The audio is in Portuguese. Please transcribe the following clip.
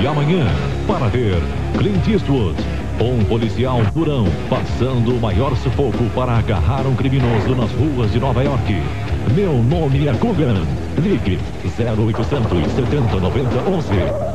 de amanhã para ver Clint Eastwood, um policial durão passando o maior sufoco para agarrar um criminoso nas ruas de Nova York. Meu nome é Coogan. Ligue 0800 70 90 11.